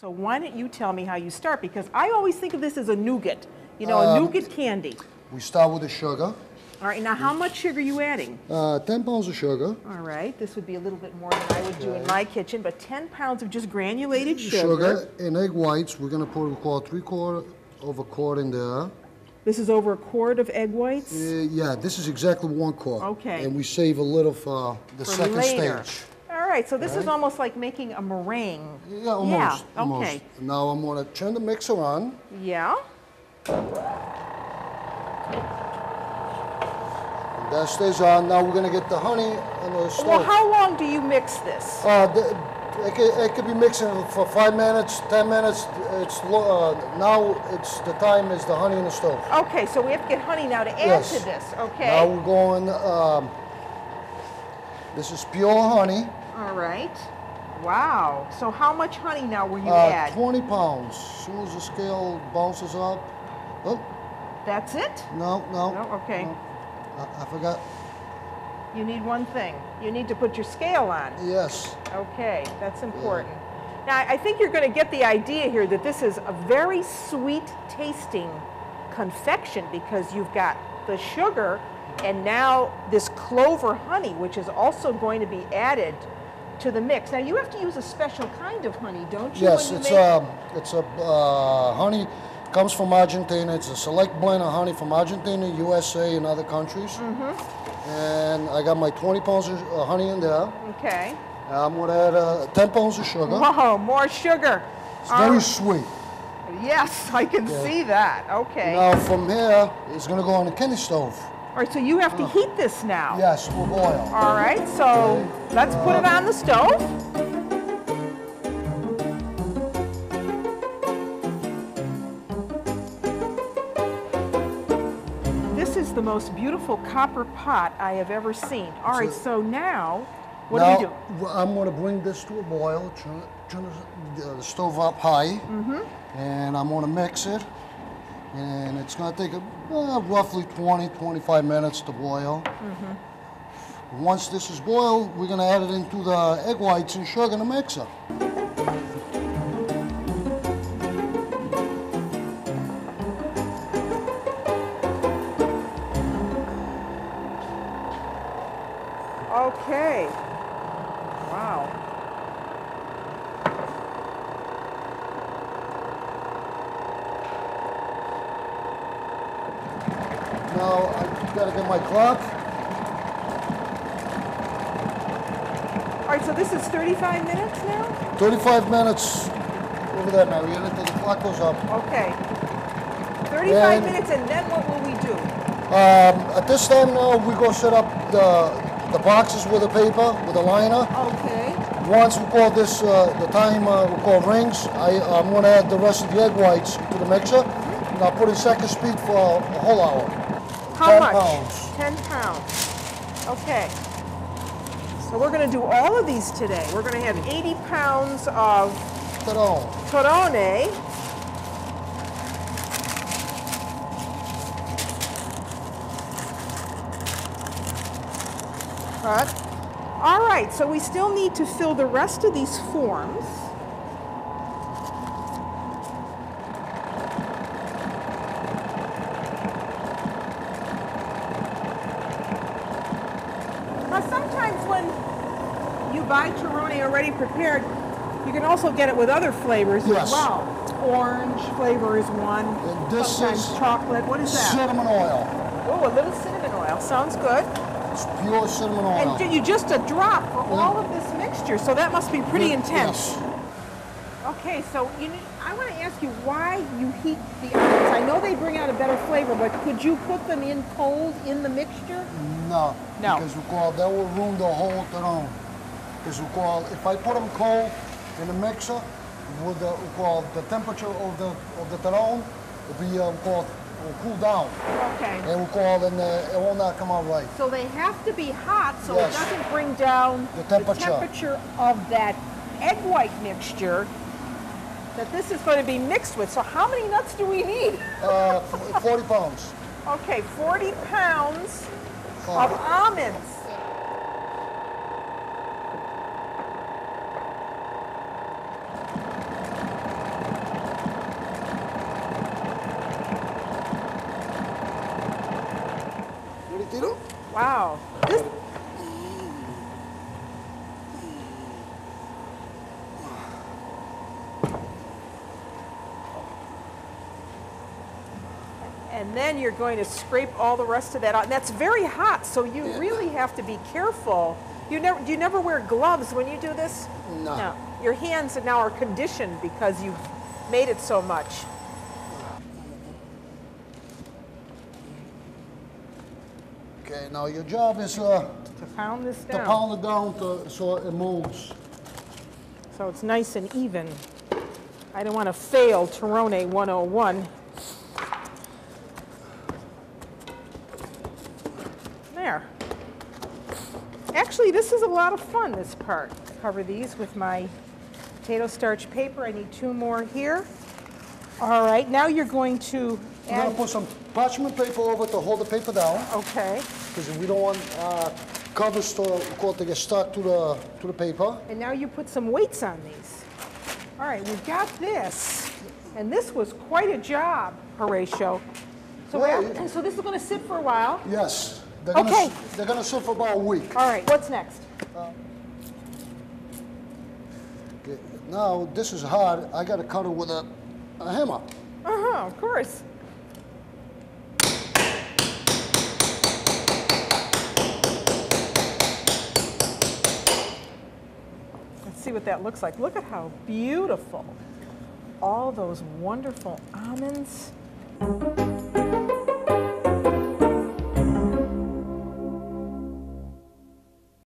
So why don't you tell me how you start? Because I always think of this as a nougat, you know, Um, a nougat candy. We start with the sugar. All right, now how much sugar are you adding? Uh, 10 pounds of sugar. All right, this would be a little bit more than I would do in my kitchen, but 10 pounds of just granulated sugar. Sugar and egg whites. We're gonna put we call three quarter of a quart in there. This is over a quart of egg whites. Uh, yeah, this is exactly one quart. Okay. And we save a little for the for second later. stage. All right, so this is almost like making a meringue. Yeah, almost. Yeah, almost. okay. Now I'm gonna turn the mixer on. Yeah. And that stays on. Now we're gonna get the honey on the stove. Well, how long do you mix this? Uh, the, it, could, it could be mixing for five minutes, ten minutes. It's uh, now. It's the time is the honey in the stove. Okay, so we have to get honey now to add Yes. to this, okay? Now we're going. Um, this is pure honey. All right. Wow. So how much honey now will you Uh, add? 20 pounds. As soon as the scale bounces up. Oh That's it? no, no. No, okay. no. I, I forgot. You need one thing. You need to put your scale on. Yes. Okay, that's important. Now, I think you're going to get the idea here that this is a very sweet tasting confection because you've got the sugar and now this clover honey, which is also going to be added to the mix. Now, you have to use a special kind of honey, don't you? Yes, you it's make- um, it's a uh, honey comes from Argentina. It's a select blend of honey from Argentina, USA, and other countries. Mm-hmm. And I got my 20 pounds of uh, honey in there. Okay. I'm gonna add uh, 10 pounds of sugar. Whoa, more sugar. It's All very sweet. Yes, I can see that. Okay. Now from here, it's gonna go on the candy stove. All right, so you have to heat this now. Yes, to a boil. All right, so let's put it on the stove. This is the most beautiful copper pot I have ever seen. All right, so now, what now, do we do? I'm gonna bring this to a boil, turn, turn the, stove up high, Mm-hmm. and I'm gonna mix it. And it's gonna take a, uh, roughly 20, 25 minutes to boil. Mm-hmm. Once this is boiled, we're gonna add it into the egg whites and sugar in the mixer. Okay. Wow. Now, I gotta get my clock. All right, so this is 35 minutes now? 35 minutes over there, Marietta, until the clock goes up. Okay. 35 And- minutes, and then what will we do? Um, at this time now, we go set up the, the boxes with the paper, with the liner. Okay. Once we call this, uh, the time uh, we call rings, I, I'm gonna add the rest of the egg whites to the mixer. And I'll put in second speed for a whole hour. How 10 much? pounds. 10 pounds. Okay. So we're going to do all of these today. We're going to have 80 pounds of Ta-da. torrone. Cut. All right, so we still need to fill the rest of these forms. Now, sometimes when you buy Torrone already prepared, you can also get it with other flavors Yes. as well. Orange flavor is one. And this sometimes is chocolate. What is that? Cinnamon oil. Oh, a little cinnamon oil. Sounds good. It's pure cinnamon oil. And you just a drop for all of this mixture, so that must be pretty intense. Yes. Okay, so you need, I want to ask you why you heat the onions. I know they bring out a better flavor, but could you put them in cold in the mixture? No. No. Because we call that will ruin the whole thing. Because we call if I put them cold in the mixer, with the we call the temperature of the of the torrone will be uh, called will cool down, Okay. and we call then uh, it will not come out right. So they have to be hot so Yes. it doesn't bring down The temperature. temperature of that egg white mixture that this is going to be mixed with. So how many nuts do we need? uh, 40 pounds. Okay, 40 pounds oh. of almonds. Wow. And then you're going to scrape all the rest of that out. And that's very hot, so you Yeah. really have to be careful. You never, do you never wear gloves when you do this? No. Your hands now are conditioned because you've made it so much. Okay, now your job is uh, To pound this down. to pound it down to, so it molds. So it's nice and even. I don't want to fail Torrone 101. There. Actually, this is a lot of fun, this part. Cover these with my potato starch paper. I need two more here. All right, now you're going to We're gonna put some parchment paper over to hold the paper down, okay. because we don't want uh, covers to, to get stuck to the to the paper. And now you put some weights on these. All right, we've got this. And this was quite a job, Horatio. So, Well, af- so this is going to sit for a while. Yes, they're gonna Okay. they're gonna sit for about a week. All right, what's next? Okay, now this is hard. I gotta cut it with a, a hammer. Uh huh, of course. Let's see what that looks like. Look at how beautiful. All those wonderful almonds.